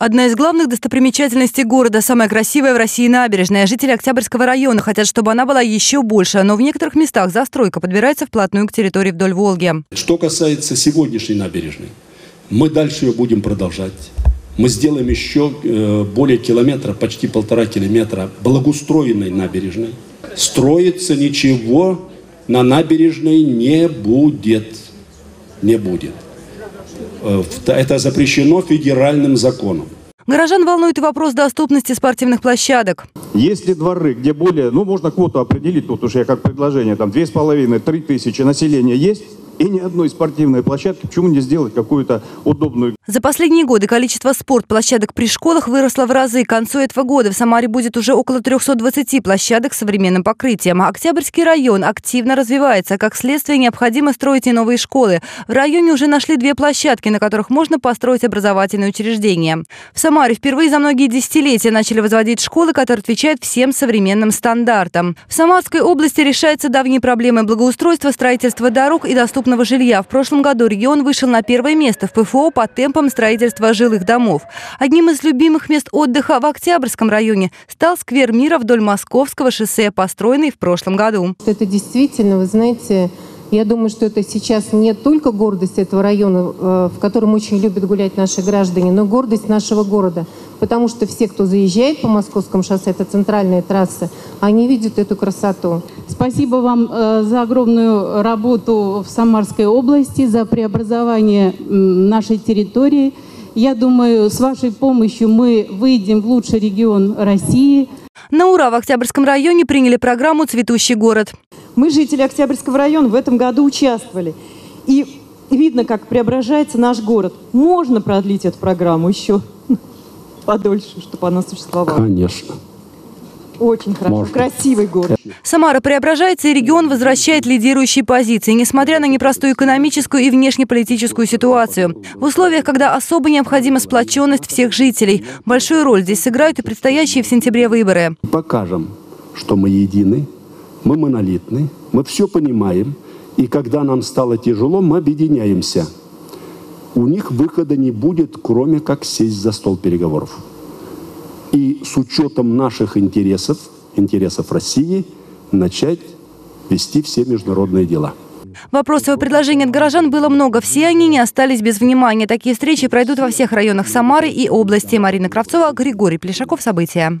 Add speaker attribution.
Speaker 1: Одна из главных достопримечательностей города, самая красивая в России набережная. Жители Октябрьского района хотят, чтобы она была еще больше, но в некоторых местах застройка подбирается вплотную к территории вдоль Волги.
Speaker 2: Что касается сегодняшней набережной, мы дальше ее будем продолжать. Мы сделаем еще э, более километра, почти полтора километра благоустроенной набережной. Строиться ничего на набережной не будет. Не будет. Э, это запрещено федеральным законом.
Speaker 1: Горожан волнует и вопрос доступности спортивных площадок.
Speaker 3: Есть ли дворы, где более, ну можно квоту определить, тут уж я как предложение, там две с половиной, три тысячи населения есть, и ни одной спортивной площадки, почему не сделать какую-то удобную?
Speaker 1: За последние годы количество спортплощадок при школах выросло в разы. К концу этого года в Самаре будет уже около 320 площадок с современным покрытием. Октябрьский район активно развивается. Как следствие, необходимо строить и новые школы. В районе уже нашли две площадки, на которых можно построить образовательные учреждения. В Самаре впервые за многие десятилетия начали возводить школы, которые отвечают всем современным стандартам. В Самарской области решаются давние проблемы благоустройства, строительства дорог и доступности доступного жилья. В прошлом году регион вышел на первое место в ПФО по темпам строительства жилых домов. Одним из любимых мест отдыха в Октябрьском районе стал сквер мира вдоль Московского шоссе, построенный в прошлом году.
Speaker 4: Это действительно, вы знаете, я думаю, что это сейчас не только гордость этого района, э, в котором очень любят гулять наши граждане, но гордость нашего города. Потому что все, кто заезжает по Московскому шоссе, это центральная трасса, они видят эту красоту.
Speaker 5: Спасибо вам э, за огромную работу в Самарской области, за преобразование нашей территории. Я думаю, с вашей помощью мы выйдем в лучший регион России.
Speaker 1: На ура в Октябрьском районе приняли программу «Цветущий город».
Speaker 6: Мы, жители Октябрьского района, в этом году участвовали. И видно, как преображается наш город. Можно продлить эту программу еще подольше, чтобы она существовала?
Speaker 2: Конечно.
Speaker 6: Очень хорошо. Можно. Красивый город.
Speaker 1: Самара преображается, и регион возвращает лидирующие позиции, несмотря на непростую экономическую и внешнеполитическую ситуацию. В условиях, когда особо необходима сплоченность всех жителей, большую роль здесь сыграют и предстоящие в сентябре выборы.
Speaker 2: Покажем, что мы едины, мы монолитны, мы все понимаем, и когда нам стало тяжело, мы объединяемся. У них выхода не будет, кроме как сесть за стол переговоров. И с учетом наших интересов, интересов России, начать вести все международные дела.
Speaker 1: Вопросов и предложений от горожан было много. Все они не остались без внимания. Такие встречи пройдут во всех районах Самары и области. Марина Кравцова, Григорий Плешаков. События.